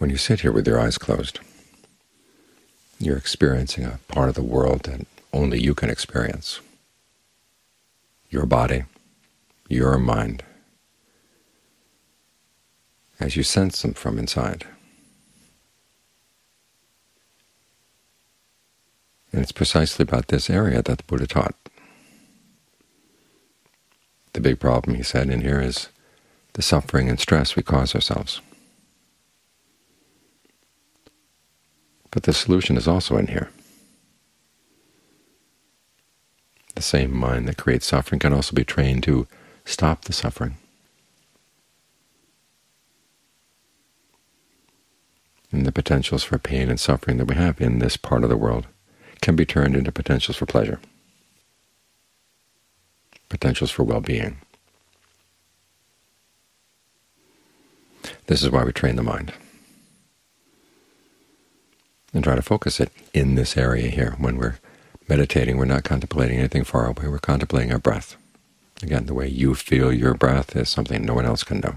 When you sit here with your eyes closed, you're experiencing a part of the world that only you can experience. Your body, your mind, as you sense them from inside. And it's precisely about this area that the Buddha taught. The big problem, he said in here, is the suffering and stress we cause ourselves. But the solution is also in here. The same mind that creates suffering can also be trained to stop the suffering. And the potentials for pain and suffering that we have in this part of the world can be turned into potentials for pleasure, potentials for well-being. This is why we train the mind and try to focus it in this area here. When we're meditating, we're not contemplating anything far away. We're contemplating our breath. Again, the way you feel your breath is something no one else can know.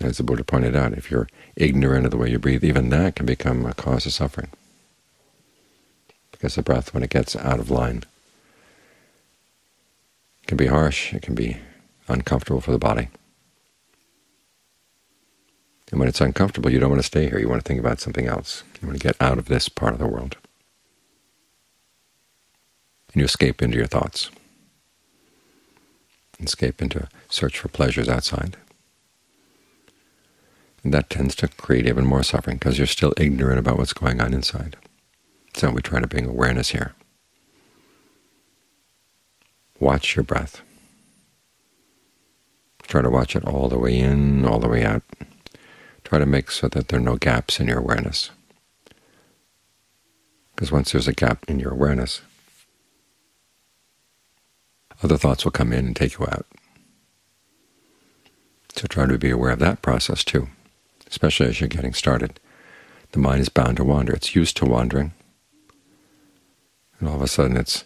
As the Buddha pointed out, if you're ignorant of the way you breathe, even that can become a cause of suffering. Because the breath, when it gets out of line, can be harsh, it can be uncomfortable for the body. And when it's uncomfortable, you don't want to stay here. You want to think about something else. You want to get out of this part of the world. And you escape into your thoughts. Escape into search for pleasures outside. And that tends to create even more suffering because you're still ignorant about what's going on inside. So we try to bring awareness here. Watch your breath. Try to watch it all the way in, all the way out. Try to make so that there are no gaps in your awareness. Because once there's a gap in your awareness, other thoughts will come in and take you out. So try to be aware of that process too especially as you're getting started. The mind is bound to wander. It's used to wandering. And all of a sudden it's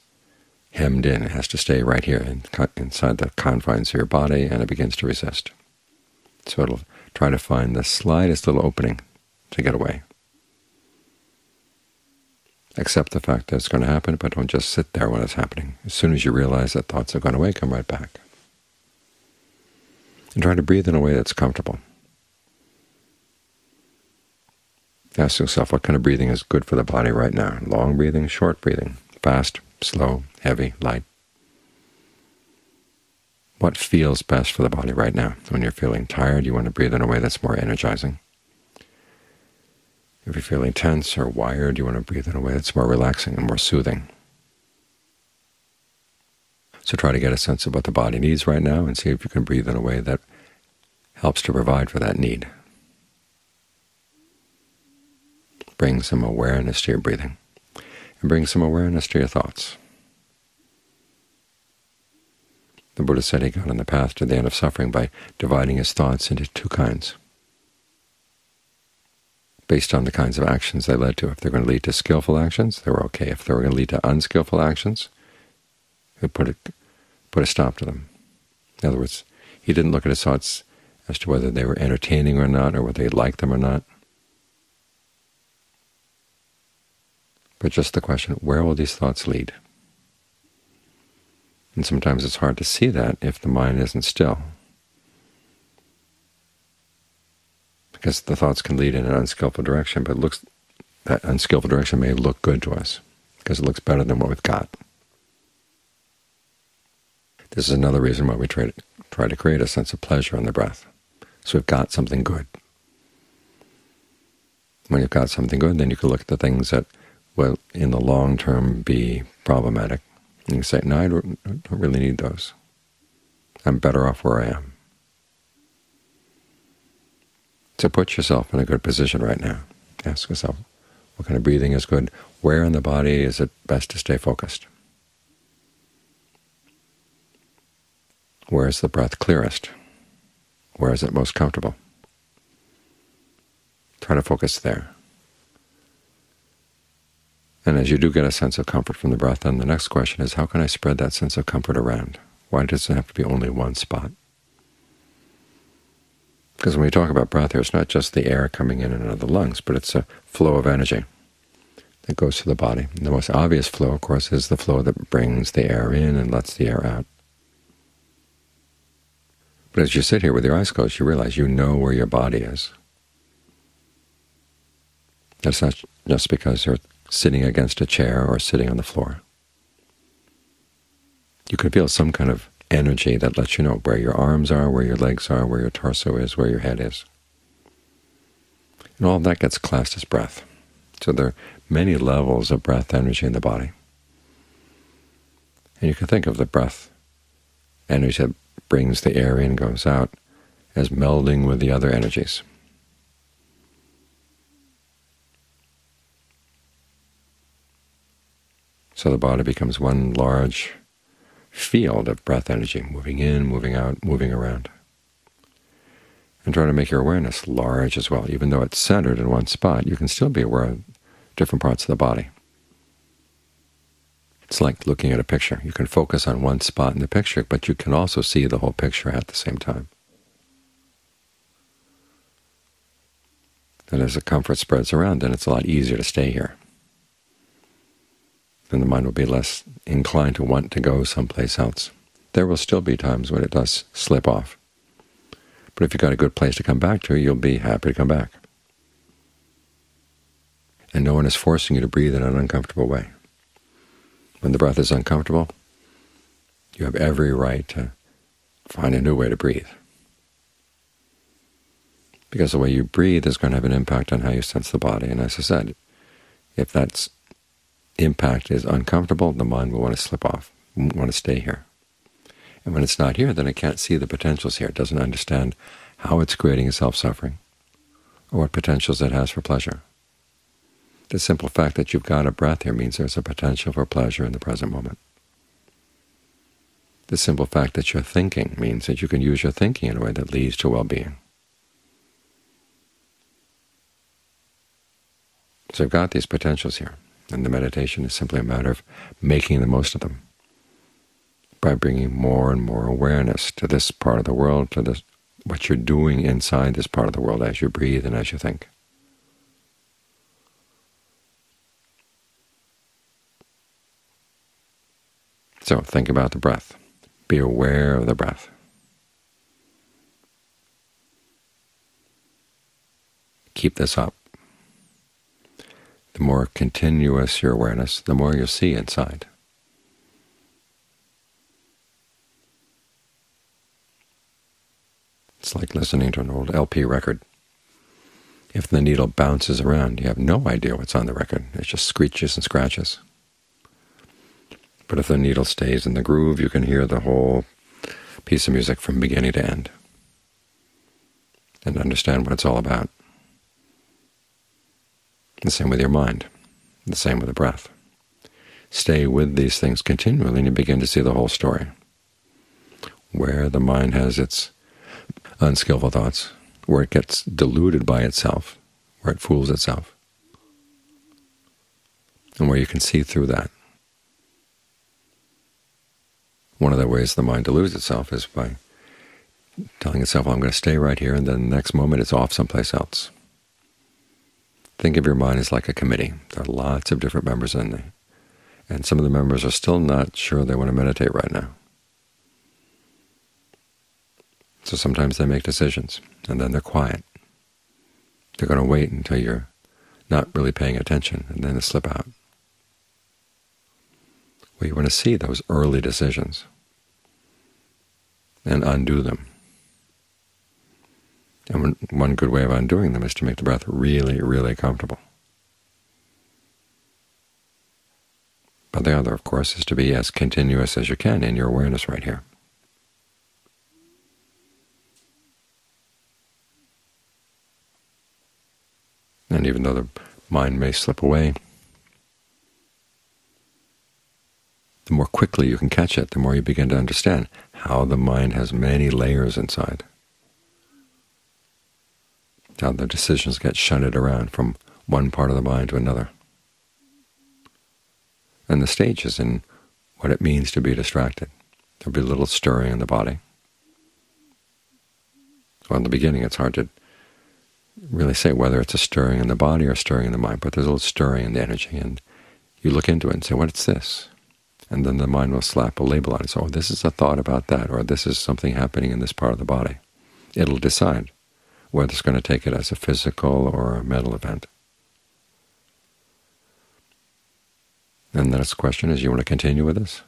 hemmed in. It has to stay right here inside the confines of your body, and it begins to resist. So it'll try to find the slightest little opening to get away. Accept the fact that it's going to happen, but don't just sit there when it's happening. As soon as you realize that thoughts have gone away, come right back. And try to breathe in a way that's comfortable. Ask yourself what kind of breathing is good for the body right now. Long breathing, short breathing, fast, slow, heavy, light. What feels best for the body right now? When you're feeling tired, you want to breathe in a way that's more energizing. If you're feeling tense or wired, you want to breathe in a way that's more relaxing and more soothing. So try to get a sense of what the body needs right now and see if you can breathe in a way that helps to provide for that need. Bring some awareness to your breathing, and bring some awareness to your thoughts. The Buddha said he got on the path to the end of suffering by dividing his thoughts into two kinds, based on the kinds of actions they led to. If they're going to lead to skillful actions, they were okay. If they were going to lead to unskillful actions, he put a, put a stop to them. In other words, he didn't look at his thoughts as to whether they were entertaining or not, or whether he liked them or not. but just the question, where will these thoughts lead? And sometimes it's hard to see that if the mind isn't still, because the thoughts can lead in an unskillful direction, but looks that unskillful direction may look good to us because it looks better than what we've got. This is another reason why we try to, try to create a sense of pleasure in the breath. So we've got something good. When you've got something good, then you can look at the things that will in the long term be problematic. And you say, no, I don't, don't really need those. I'm better off where I am. So put yourself in a good position right now. Ask yourself, what kind of breathing is good? Where in the body is it best to stay focused? Where is the breath clearest? Where is it most comfortable? Try to focus there. And as you do get a sense of comfort from the breath, then the next question is, how can I spread that sense of comfort around? Why does it have to be only one spot? Because when we talk about breath here, it's not just the air coming in and out of the lungs, but it's a flow of energy that goes to the body. And the most obvious flow, of course, is the flow that brings the air in and lets the air out. But as you sit here with your eyes closed, you realize you know where your body is. That's not just because you're sitting against a chair or sitting on the floor. You can feel some kind of energy that lets you know where your arms are, where your legs are, where your torso is, where your head is. And all of that gets classed as breath. So there are many levels of breath energy in the body. And you can think of the breath energy that brings the air in, goes out, as melding with the other energies. So the body becomes one large field of breath energy, moving in, moving out, moving around. And try to make your awareness large as well. Even though it's centered in one spot, you can still be aware of different parts of the body. It's like looking at a picture. You can focus on one spot in the picture, but you can also see the whole picture at the same time. And as the comfort spreads around, then it's a lot easier to stay here then the mind will be less inclined to want to go someplace else. There will still be times when it does slip off. But if you've got a good place to come back to, you'll be happy to come back. And no one is forcing you to breathe in an uncomfortable way. When the breath is uncomfortable, you have every right to find a new way to breathe. Because the way you breathe is going to have an impact on how you sense the body. And as I said, if that's impact is uncomfortable, the mind will want to slip off, want to stay here. And when it's not here, then it can't see the potentials here. It doesn't understand how it's creating self-suffering or what potentials it has for pleasure. The simple fact that you've got a breath here means there's a potential for pleasure in the present moment. The simple fact that you're thinking means that you can use your thinking in a way that leads to well-being. So you've got these potentials here. And the meditation is simply a matter of making the most of them by bringing more and more awareness to this part of the world, to this, what you're doing inside this part of the world as you breathe and as you think. So think about the breath. Be aware of the breath. Keep this up the more continuous your awareness, the more you'll see inside. It's like listening to an old LP record. If the needle bounces around, you have no idea what's on the record. It just screeches and scratches. But if the needle stays in the groove, you can hear the whole piece of music from beginning to end and understand what it's all about. The same with your mind. The same with the breath. Stay with these things continually, and you begin to see the whole story. Where the mind has its unskillful thoughts, where it gets deluded by itself, where it fools itself, and where you can see through that. One of the ways the mind deludes itself is by telling itself, I'm going to stay right here, and then the next moment it's off someplace else. Think of your mind as like a committee. There are lots of different members in there, and some of the members are still not sure they want to meditate right now. So sometimes they make decisions, and then they're quiet. They're going to wait until you're not really paying attention, and then they slip out. Well, you want to see those early decisions and undo them. And one good way of undoing them is to make the breath really, really comfortable. But the other, of course, is to be as continuous as you can in your awareness right here. And even though the mind may slip away, the more quickly you can catch it, the more you begin to understand how the mind has many layers inside how the decisions get shunted around from one part of the mind to another. And the stages in what it means to be distracted. There'll be a little stirring in the body. Well, in the beginning it's hard to really say whether it's a stirring in the body or a stirring in the mind, but there's a little stirring in the energy, and you look into it and say, what's this? And then the mind will slap a label on it. So, oh, this is a thought about that, or this is something happening in this part of the body. It'll decide whether it's going to take it as a physical or a mental event. And the next question is, you want to continue with this?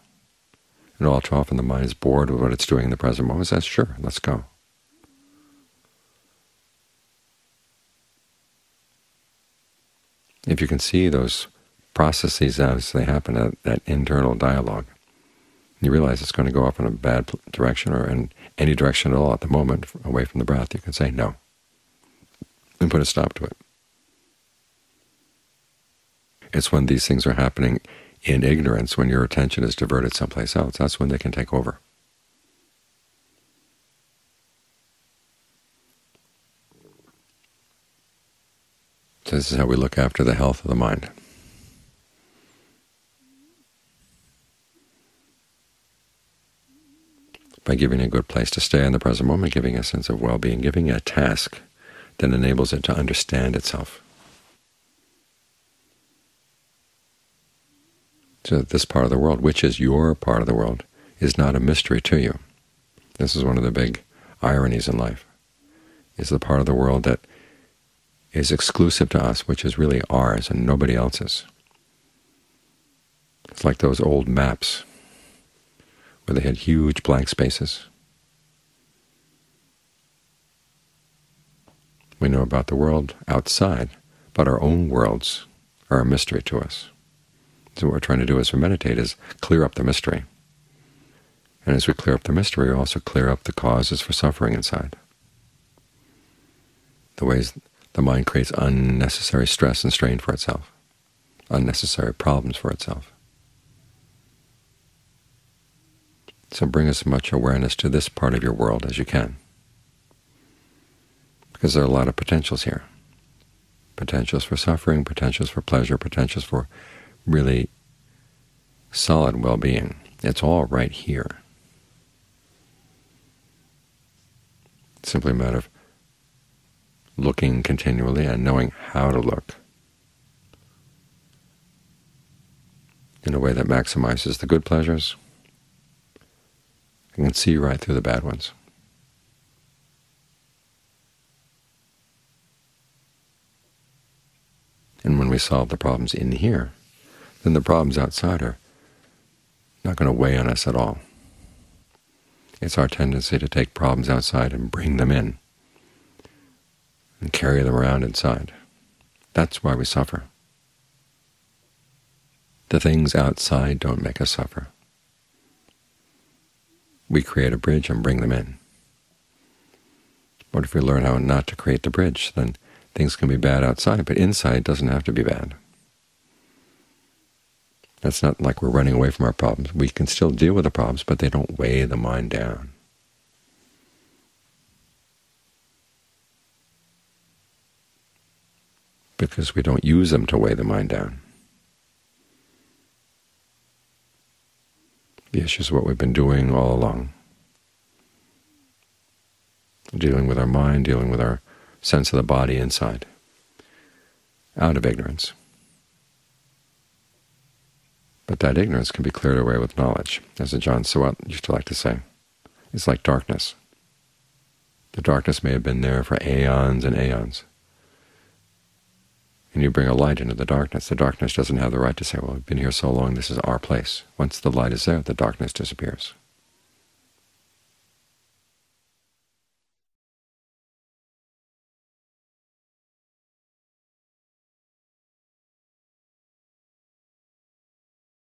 And all too often the mind is bored with what it's doing in the present moment. Says, sure, let's go. If you can see those processes as they happen, that, that internal dialogue, you realize it's going to go off in a bad direction or in any direction at all at the moment, away from the breath, you can say no put a stop to it. It's when these things are happening in ignorance, when your attention is diverted someplace else, that's when they can take over. So this is how we look after the health of the mind. By giving a good place to stay in the present moment, giving a sense of well-being, giving a task that enables it to understand itself. So this part of the world, which is your part of the world, is not a mystery to you. This is one of the big ironies in life, is the part of the world that is exclusive to us, which is really ours and nobody else's. It's like those old maps where they had huge blank spaces. We know about the world outside, but our own worlds are a mystery to us. So what we're trying to do as we meditate is clear up the mystery. And as we clear up the mystery, we also clear up the causes for suffering inside. The ways the mind creates unnecessary stress and strain for itself, unnecessary problems for itself. So bring as much awareness to this part of your world as you can because there are a lot of potentials here. Potentials for suffering, potentials for pleasure, potentials for really solid well-being. It's all right here. It's simply a matter of looking continually and knowing how to look in a way that maximizes the good pleasures and can see right through the bad ones. And when we solve the problems in here, then the problems outside are not going to weigh on us at all. It's our tendency to take problems outside and bring them in and carry them around inside. That's why we suffer. The things outside don't make us suffer. We create a bridge and bring them in. But if we learn how not to create the bridge, then Things can be bad outside, but inside doesn't have to be bad. That's not like we're running away from our problems. We can still deal with the problems, but they don't weigh the mind down. Because we don't use them to weigh the mind down. The issue is what we've been doing all along. Dealing with our mind, dealing with our sense of the body inside, out of ignorance. But that ignorance can be cleared away with knowledge, as Ajaan Suwat used to like to say. It's like darkness. The darkness may have been there for aeons and aeons. And you bring a light into the darkness. The darkness doesn't have the right to say, well, we've been here so long, this is our place. Once the light is there, the darkness disappears.